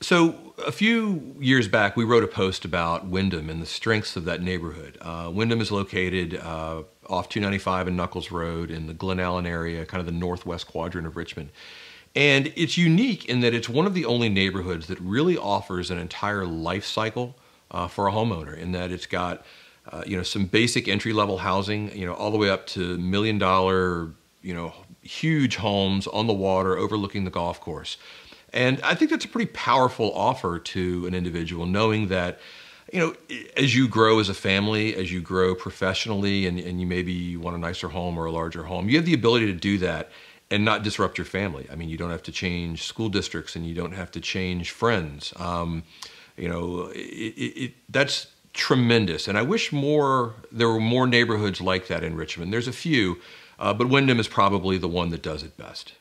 So a few years back, we wrote a post about Wyndham and the strengths of that neighborhood. Uh, Wyndham is located uh, off 295 and Nuckols Road in the Glen Allen area, kind of the northwest quadrant of Richmond. And it's unique in that it's one of the only neighborhoods that really offers an entire life cycle uh, for a homeowner. In that it's got, uh, you know, some basic entry level housing, you know, all the way up to million dollar, you know, huge homes on the water overlooking the golf course. And I think that's a pretty powerful offer to an individual, knowing that, you know, as you grow as a family, as you grow professionally, and, and you maybe want a nicer home or a larger home, you have the ability to do that and not disrupt your family. I mean, you don't have to change school districts and you don't have to change friends. Um, you know, it, it, it, that's tremendous. And I wish more there were more neighborhoods like that in Richmond. There's a few, uh, but Wyndham is probably the one that does it best.